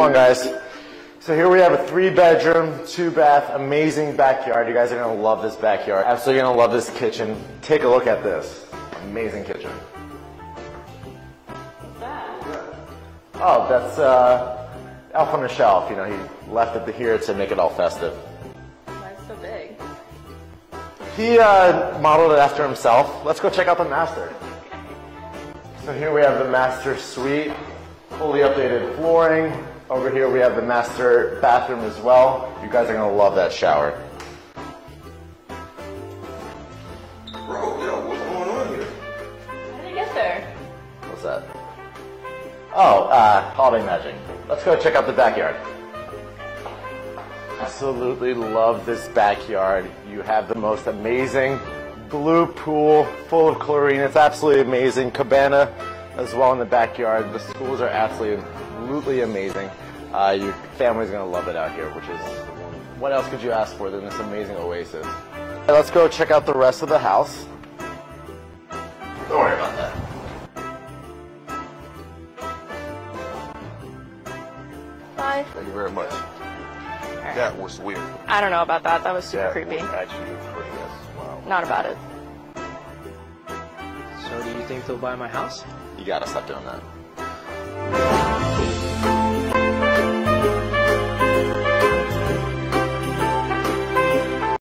on, guys. So here we have a three bedroom, two bath, amazing backyard. You guys are gonna love this backyard. Absolutely gonna love this kitchen. Take a look at this. Amazing kitchen. That. Oh, that's uh, Elf on the Shelf. You know, he left it here to make it all festive. Why so big? He uh, modeled it after himself. Let's go check out the master. So here we have the master suite, fully updated flooring. Over here we have the master bathroom as well. You guys are gonna love that shower. Bro, yo, what's going on here? How did it get there? What's that? Oh, uh, holiday magic. Let's go check out the backyard. Absolutely love this backyard. You have the most amazing blue pool full of chlorine. It's absolutely amazing. Cabana as well in the backyard. The schools are absolutely, absolutely amazing. Uh, your family's gonna love it out here, which is what else could you ask for than this amazing oasis? Let's go check out the rest of the house. Don't worry about that. Bye. Thank you very much. That was weird. I don't know about that. That was super That creepy. was actually pretty. That's wow. Not about it. So do you think they'll buy my house? You gotta stop doing that.